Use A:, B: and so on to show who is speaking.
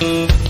A: Música